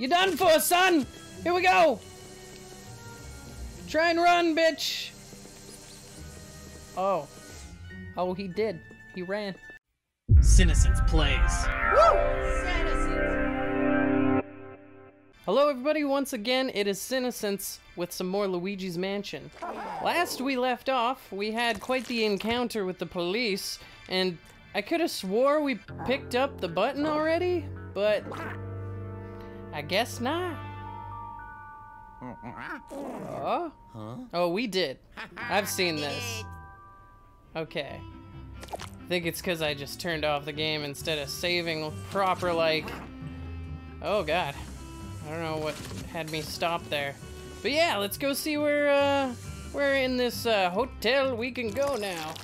You done for, son? Here we go. Try and run, bitch. Oh. Oh, he did. He ran. Sinnocence plays. Woo! Hello everybody, once again, it is Sinnocence with some more Luigi's Mansion. Last we left off, we had quite the encounter with the police, and I could have swore we picked up the button already, but I guess not. Oh? Huh? Oh, we did. I've seen this. Okay. I think it's because I just turned off the game instead of saving proper, like... Oh, God. I don't know what had me stop there. But yeah, let's go see where, uh, where in this, uh, hotel we can go now.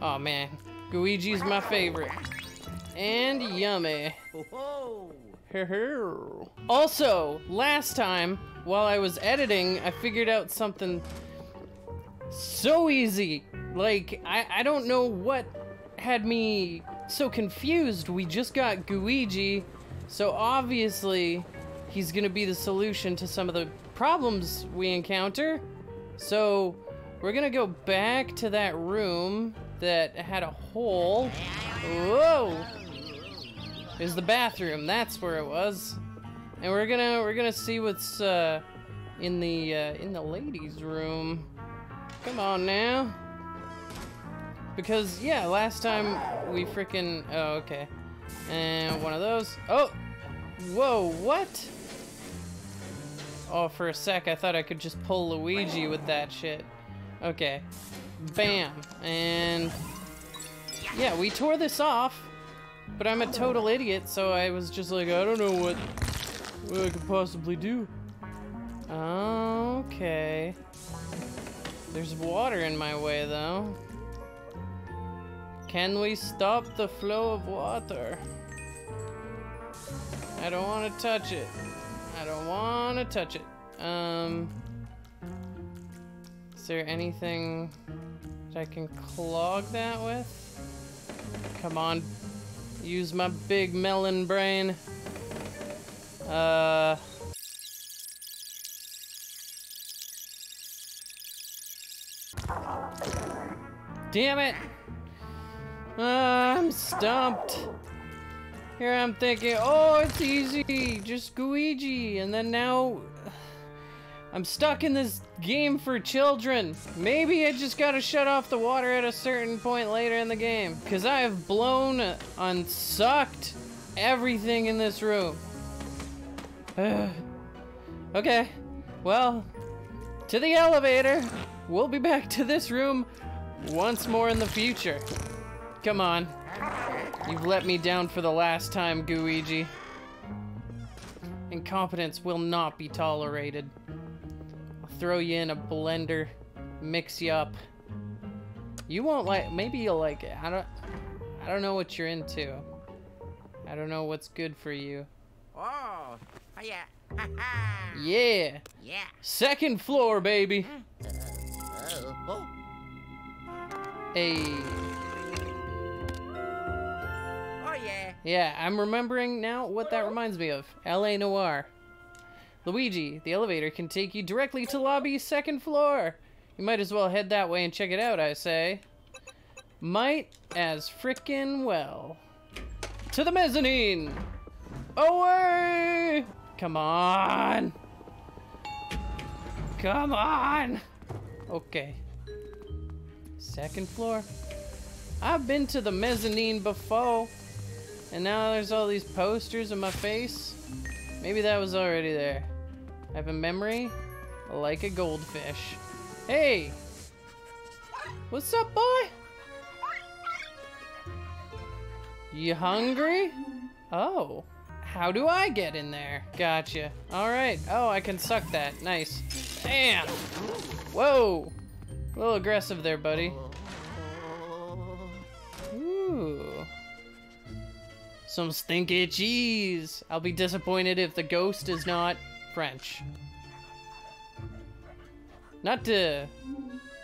Oh, man. Luigi's my favorite. And yummy. also, last time, while I was editing, I figured out something so easy. Like, I, I don't know what had me so confused. We just got Gooigi, so obviously he's gonna be the solution to some of the problems we encounter. So we're gonna go back to that room that had a hole. Whoa! Is the bathroom. That's where it was. And we're gonna we're gonna see what's uh, in the uh, in the ladies' room. Come on now. Because yeah, last time we freaking oh okay, and one of those. Oh, whoa, what? Oh, for a sec I thought I could just pull Luigi with that shit. Okay, bam, and yeah, we tore this off. But I'm a total idiot, so I was just like, I don't know what, what I could possibly do. Okay. There's water in my way, though. Can we stop the flow of water? I don't want to touch it. I don't want to touch it. Um, is there anything that I can clog that with? Come on, use my big melon brain. Uh... Damn it! Uh, I'm stumped. Here I'm thinking, oh, it's easy, just Gooigi, and then now I'm stuck in this game for children. Maybe I just gotta shut off the water at a certain point later in the game, because I have blown and sucked everything in this room. okay, well, to the elevator. We'll be back to this room once more in the future. Come on. You've let me down for the last time, Gooigi. Incompetence will not be tolerated. Throw you in a blender, mix you up. You won't like, maybe you'll like it. I don't, I don't know what you're into. I don't know what's good for you. Oh, yeah. yeah. Yeah. Second floor, baby. Uh, oh. Hey. Oh, yeah. Yeah, I'm remembering now what that reminds me of. L.A. Noire. Luigi, the elevator can take you directly to lobby second floor. You might as well head that way and check it out, I say. Might as frickin' well. To the mezzanine! Away! Come on! Come on! Okay. Second floor. I've been to the mezzanine before. And now there's all these posters in my face. Maybe that was already there. I have a memory like a goldfish. Hey! What's up, boy? You hungry? Oh. How do I get in there? Gotcha. Alright. Oh, I can suck that. Nice. Damn! Whoa! A little aggressive there, buddy. Ooh. Some stinky cheese. I'll be disappointed if the ghost is not French. Not to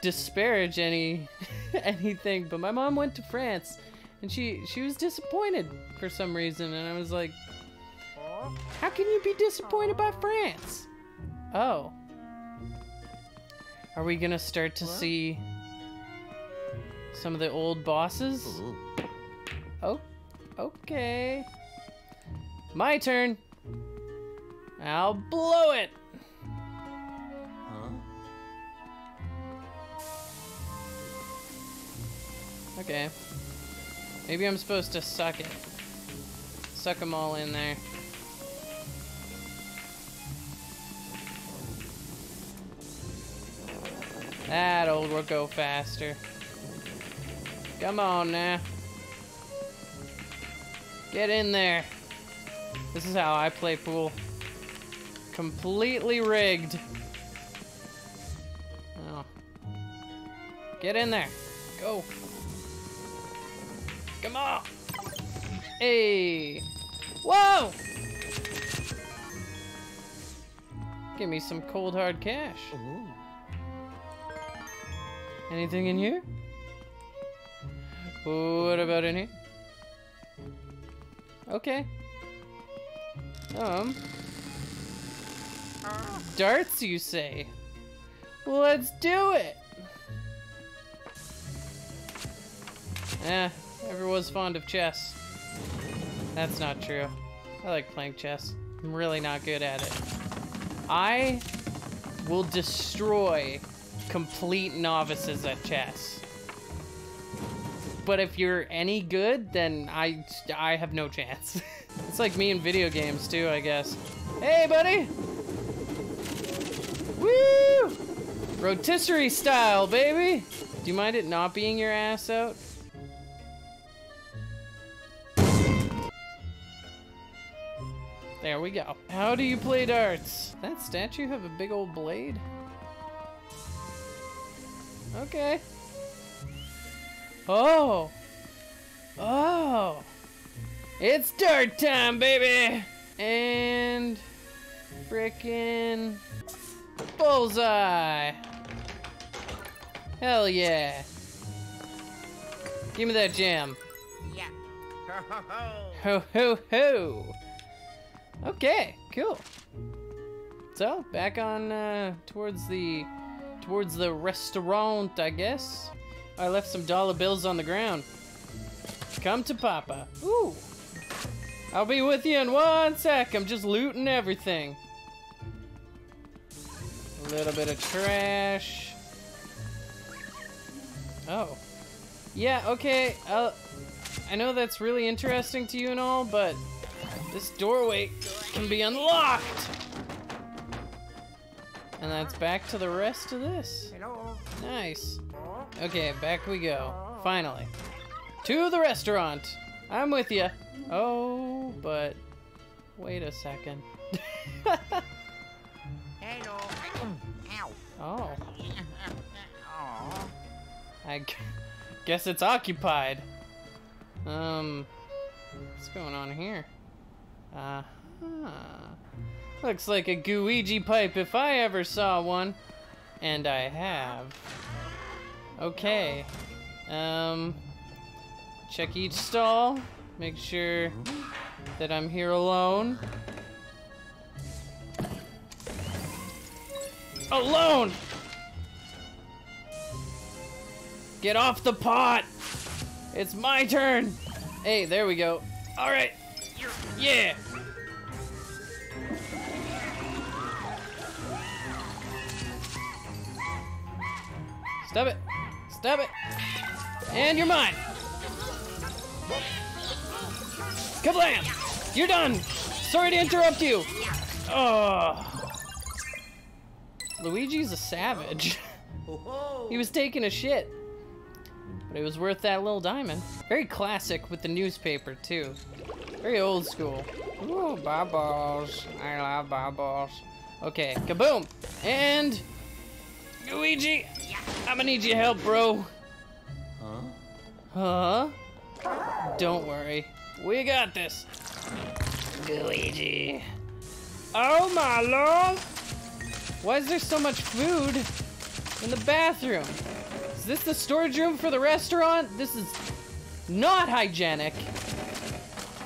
disparage any anything, but my mom went to France and she she was disappointed for some reason and I was like. How can you be disappointed by France? Oh. Are we gonna start to see some of the old bosses? Oh, okay. My turn. I'll blow it. Huh? Okay. Maybe I'm supposed to suck it. Suck them all in there. That old will go faster. Come on now. Get in there. This is how I play pool. Completely rigged. Oh. Get in there. Go. Come on. Hey. Whoa. Give me some cold hard cash. Ooh. Anything in here? What about in here? Okay. Um. Darts, you say? Let's do it! Eh, everyone's fond of chess. That's not true. I like playing chess. I'm really not good at it. I will destroy complete novices at chess. But if you're any good, then I I have no chance. it's like me in video games too, I guess. Hey, buddy! Woo! Rotisserie style, baby! Do you mind it not being your ass out? There we go. How do you play darts? That statue have a big old blade? Okay. Oh. Oh. It's dart time, baby! And frickin' bullseye. Hell yeah. Give me that jam. Yeah. Ho ho ho. Ho ho ho. Okay, cool. So back on uh, towards the towards the restaurant, I guess. I left some dollar bills on the ground. Come to Papa. Ooh. I'll be with you in one sec. I'm just looting everything. A little bit of trash. Oh. Yeah, okay. Uh, I know that's really interesting to you and all, but this doorway can be unlocked. And that's back to the rest of this. Hello. Nice. Okay, back we go. Finally. To the restaurant. I'm with you. Oh, but wait a second. Hello. Oh. I guess it's occupied. Um, what's going on here? Uh huh. Looks like a Gooigi pipe if I ever saw one. And I have. Okay. Um, check each stall. Make sure that I'm here alone. Alone! Get off the pot! It's my turn! Hey, there we go. Alright. Yeah! Stop it! Stop it! And you're mine! Kablam! You're done! Sorry to interrupt you! Oh. Luigi's a savage. He was taking a shit. But it was worth that little diamond. Very classic with the newspaper, too. Very old school. Ooh, bubbles. I love bubbles. Okay, kaboom! And... Luigi! I'm gonna need your help, bro. Huh? Huh? Don't worry. We got this. Luigi. Oh my lord! Why is there so much food in the bathroom? Is this the storage room for the restaurant? This is not hygienic.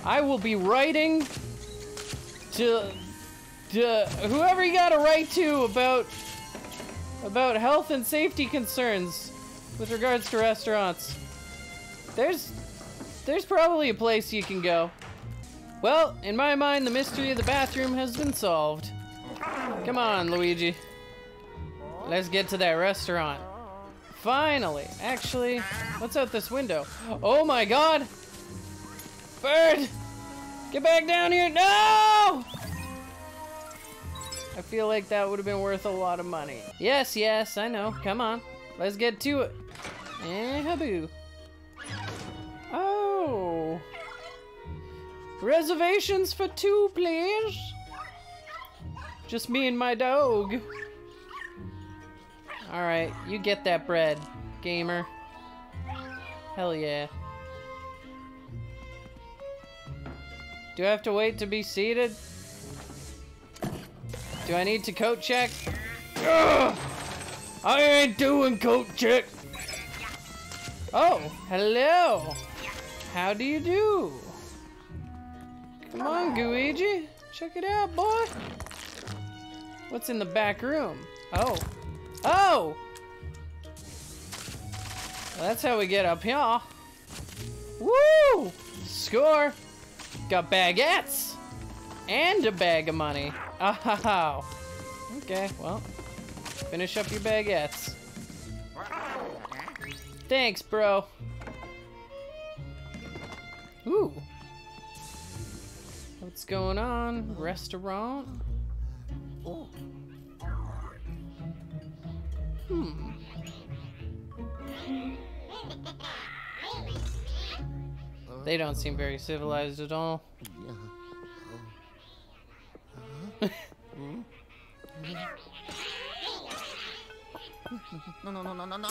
I will be writing to to whoever you got to write to about about health and safety concerns with regards to restaurants. There's there's probably a place you can go. Well, in my mind, the mystery of the bathroom has been solved. Come on, Luigi. Let's get to that restaurant. Finally. Actually, what's out this window? Oh my god! Bird! Get back down here! No! I feel like that would have been worth a lot of money. Yes, yes, I know. Come on. Let's get to it. Eh, haboo. Oh. Reservations for two, please. Just me and my dog. Alright, you get that bread, gamer. Hell yeah. Do I have to wait to be seated? Do I need to coat check? Ugh! I ain't doing coat check. Oh, hello. How do you do? Come on, Gooigi. Check it out, boy. What's in the back room? Oh. Oh! Well, that's how we get up here. Woo! Score! Got baguettes! And a bag of money. Oh. Okay, well. Finish up your baguettes. Thanks, bro. Ooh. What's going on? Restaurant? Hmm. They don't seem very civilized at all. No, no, no, no, no, no.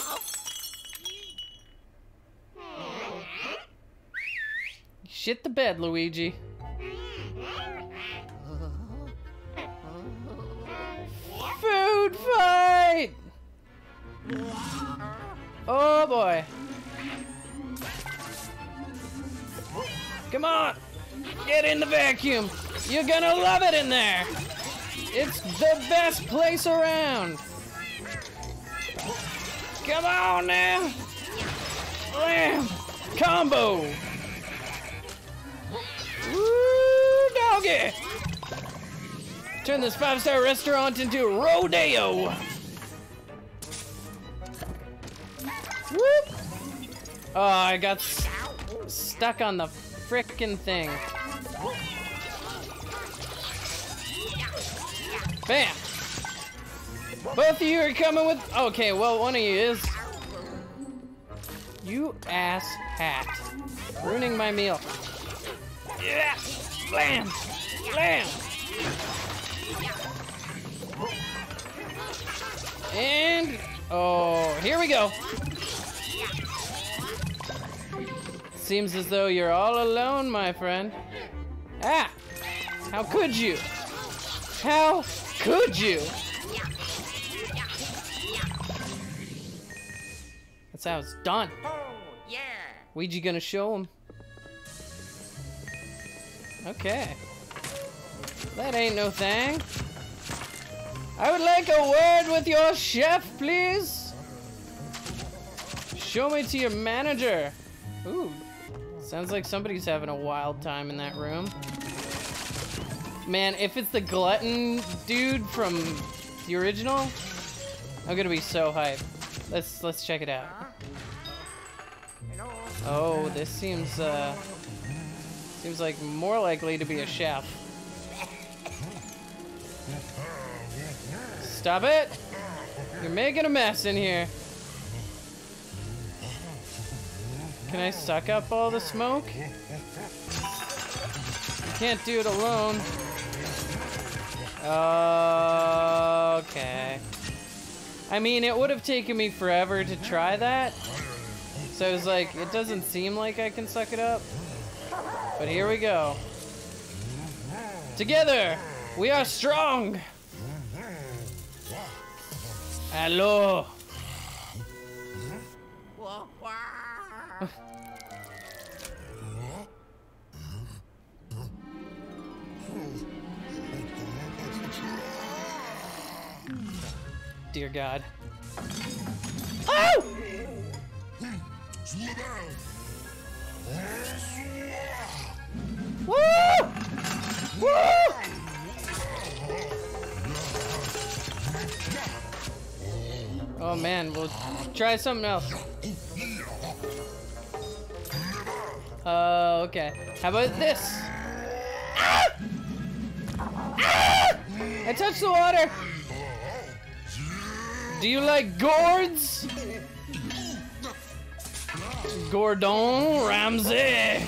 Shit the bed, Luigi. Food fight! Oh boy. Come on! Get in the vacuum! You're gonna love it in there! It's the best place around! Come on now! Combo! Woo, doggy! Turn this five-star restaurant into a rodeo! Whoop! Oh, I got stuck on the frickin' thing. Bam! Both of you are coming with. Okay, well, one of you is. You ass hat. Ruining my meal. Yeah! Blam! Blam! And. Oh, here we go. Seems as though you're all alone, my friend. Ah! How could you? How could you? That's how it's done. Yeah. Ouija gonna show him. Okay. That ain't no thing. I would like a word with your chef, please. Show me to your manager. Ooh. Sounds like somebody's having a wild time in that room. Man, if it's the glutton dude from the original, I'm gonna be so hyped. Let's let's check it out. Oh, this seems uh seems like more likely to be a chef. Stop it! You're making a mess in here. Can I suck up all the smoke? Can't do it alone. Okay. I mean, it would have taken me forever to try that. So I was like, it doesn't seem like I can suck it up. But here we go. Together, we are strong! Hello! Dear God. Oh! Woo! Woo! Oh man, we'll try something else. Uh, okay. How about this? Ah! Ah! I touched the water. Do you like gourds? Gordon Ramsay.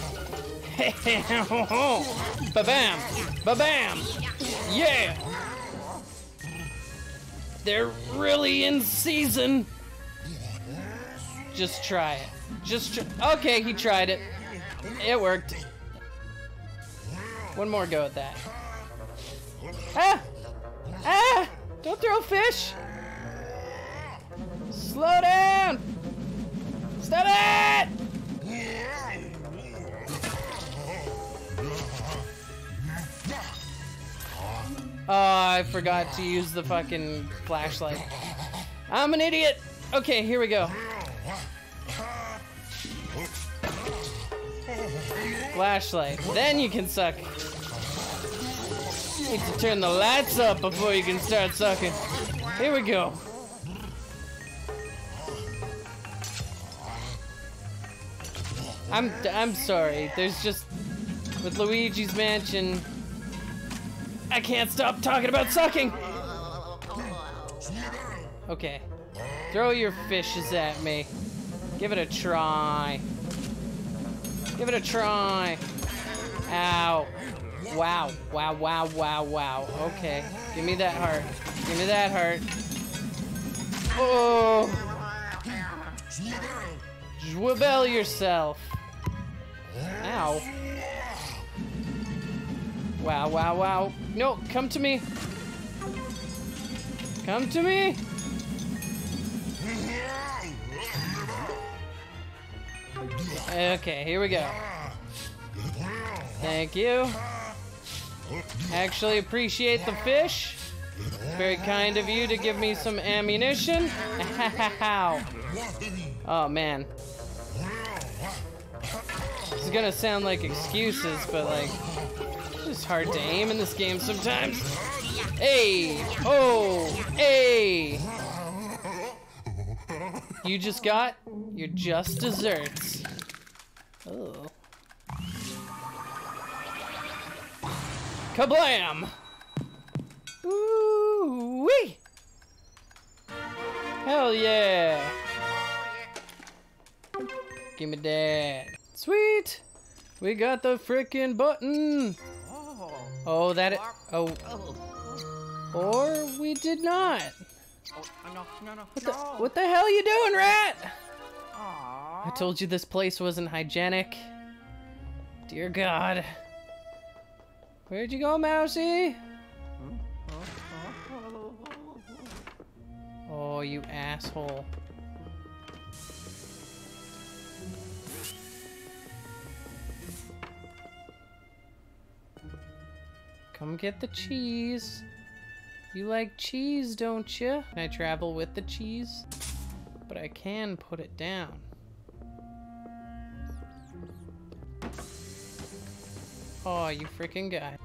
Ba-bam! Ba-bam! Yeah! They're really in season. Just try it. Just try. Okay, he tried it. It worked. One more go at that. Ah! Ah! Don't throw fish! Slow down! Stop it! Oh, I forgot to use the fucking flashlight. I'm an idiot! Okay, here we go. Flashlight. Then you can suck. Need to turn the lights up before you can start sucking. Here we go. I'm I'm sorry. There's just with Luigi's Mansion. I can't stop talking about sucking. Okay. Throw your fishes at me. Give it a try. Give it a try. Ow. Wow. Wow, wow, wow, wow. Okay. Give me that heart. Give me that heart. Oh. Jwibel yourself. Ow. Wow, wow, wow. No, come to me. Come to me. Okay, here we go. Thank you. Actually appreciate the fish. Very kind of you to give me some ammunition. Ow. Oh man. This is gonna sound like excuses, but like, it's hard to aim in this game sometimes. Hey! Oh! Hey! You just got your just desserts. Oh. Kablam! Ooh wee! Hell yeah! Give me that. Sweet! We got the frickin' button! Oh. That. i- Oh, or we did not. No, no, no, What the, what the hell you doing, rat? I told you this place wasn't hygienic. Dear God. Where'd you go, Mousy? Oh, you asshole. Come get the cheese. You like cheese, don't you? Can I travel with the cheese? But I can put it down. Oh, you freaking guy.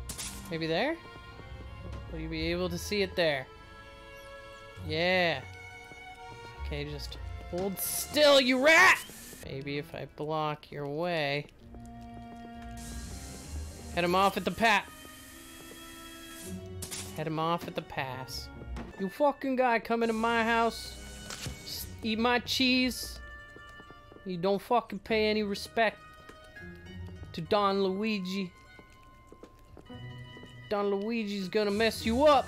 Maybe there? Will you be able to see it there? Yeah. Okay, just hold still, you rat! Maybe if I block your way. Head him off at the pat. Head him off at the pass. You fucking guy coming to my house, eat my cheese. You don't fucking pay any respect to Don Luigi. Don Luigi's gonna mess you up.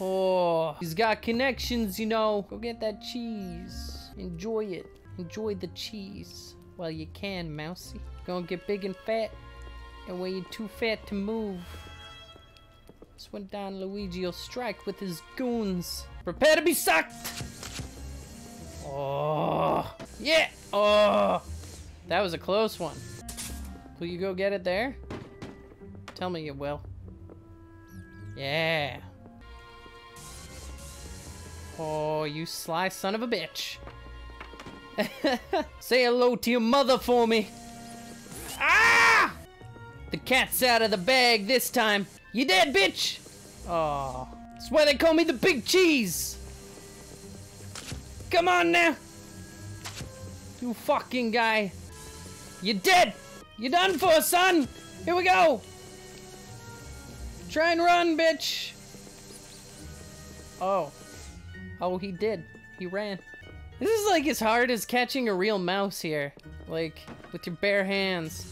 Oh, he's got connections, you know. Go get that cheese. Enjoy it. Enjoy the cheese while you can, Mousy. Gonna get big and fat, and when you're too fat to move, that's when Don Luigi will strike with his goons. Prepare to be sucked! Oh, yeah! Oh, that was a close one. Will you go get it there? Tell me you will. Yeah. Oh, you sly son of a bitch. Say hello to your mother for me. Ah! The cat's out of the bag this time. You dead, bitch? Oh, that's why they call me the big cheese. Come on now. You fucking guy. You dead. You done for, son. Here we go. Try and run, bitch. Oh. Oh, he did. He ran. This is like as hard as catching a real mouse here. Like, with your bare hands.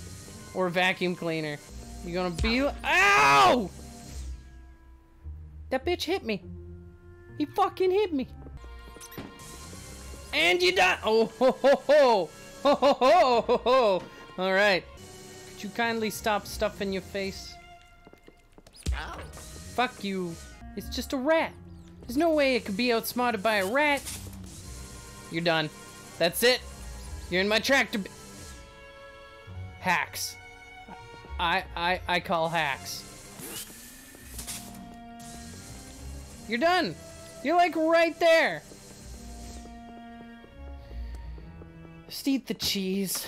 Or vacuum cleaner. You're gonna be- OW! That bitch hit me. He fucking hit me. And you die- Oh ho ho ho! Ho ho ho ho ho! Alright. Could you kindly stop stuffing your face? Ow. Fuck you. It's just a rat. There's no way it could be outsmarted by a rat. You're done. That's it. You're in my tractor. Hacks. I I I call hacks. You're done. You're like right there. Just eat the cheese.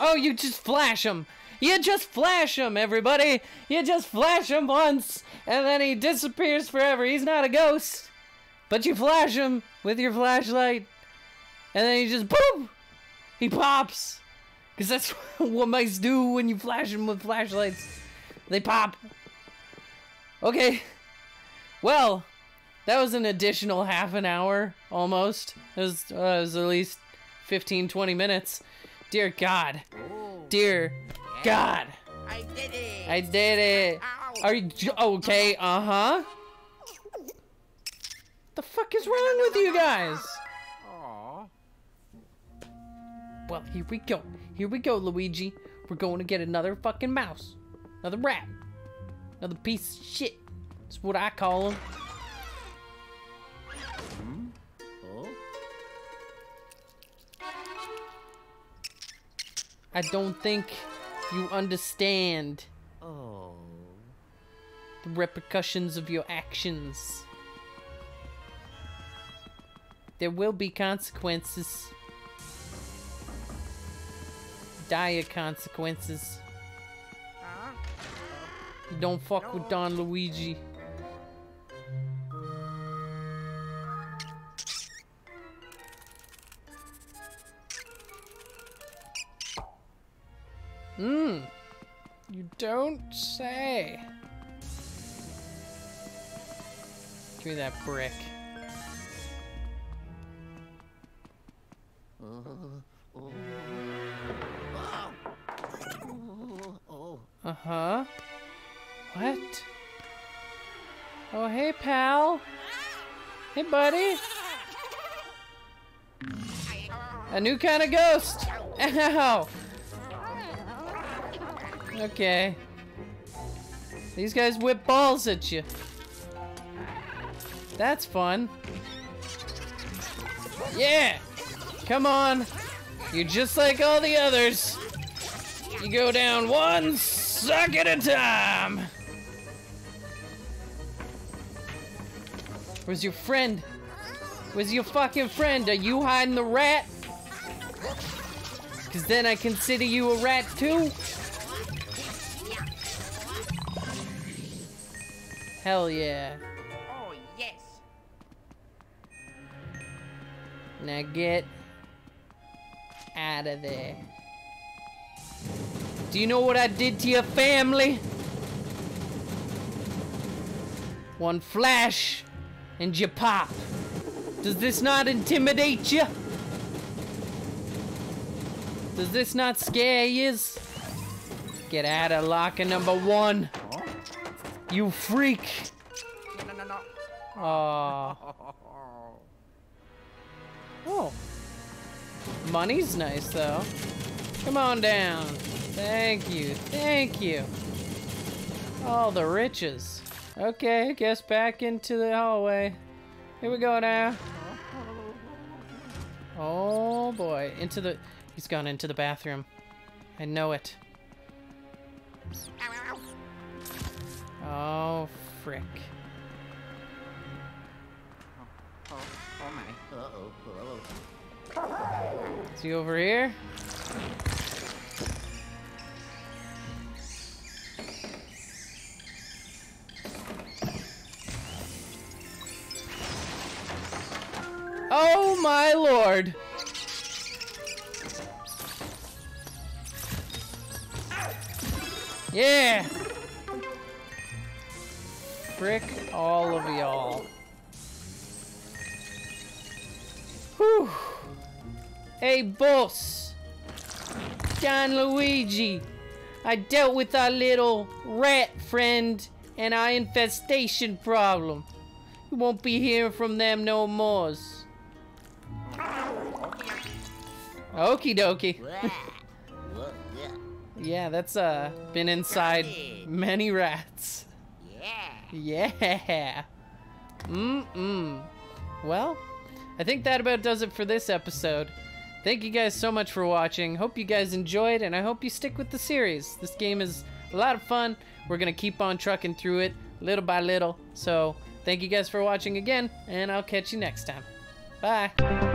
Oh, you just flash him. You just flash him, everybody. You just flash him once, and then he disappears forever. He's not a ghost, but you flash him with your flashlight, and then he just boom, he pops. Cause that's what mice do when you flash them with flashlights. They pop. Okay. Well, that was an additional half an hour almost. It was, uh, it was at least 15, 20 minutes. Dear God. Oh, Dear God. I did it. I did it. Ow. Are you okay? Uh huh. The fuck is wrong with you guys? Aw. Well, here we go. Here we go, Luigi. We're going to get another fucking mouse. Another rat. Another piece of shit. That's what I call him. I don't think you understand Oh. the repercussions of your actions. There will be consequences. Dire consequences. Huh? Don't fuck with Don Luigi. Hmm. You don't say. Give me that brick. Huh. What? Oh, hey, pal. Hey, buddy. A new kind of ghost. Ow. Okay. These guys whip balls at you. That's fun. Yeah. Come on. You're just like all the others. You go down one suck at a time. Where's your friend? Where's your fucking friend? Are you hiding the rat? Cause then I consider you a rat too. Hell yeah. Oh, yes. Now get out of there. Do you know what I did to your family? One flash and you pop. Does this not intimidate you? Does this not scare yous? Get out of locker number one. You freak. No, no, no, no. Aww. Oh. Oh. Money's nice though. Come on down. Thank you. Thank you. All the riches. Okay, I guess back into the hallway. Here we go now. Oh boy, into the... He's gone into the bathroom. I know it. Oh, frick. Oh, oh, oh my. Uh-oh. Uh-oh. Is he over here? Oh my lord! Yeah! Frick all of y'all. Whew. Hey, boss! Don Luigi! I dealt with our little rat friend and our infestation problem. You won't be hearing from them no more. Okie dokie. Yeah, that's uh been inside many rats. Yeah. Yeah. Mm-mm. Well, I think that about does it for this episode. Thank you guys so much for watching. Hope you guys enjoyed, and I hope you stick with the series. This game is a lot of fun. We're gonna keep on trucking through it little by little. So, thank you guys for watching again, and I'll catch you next time. Bye.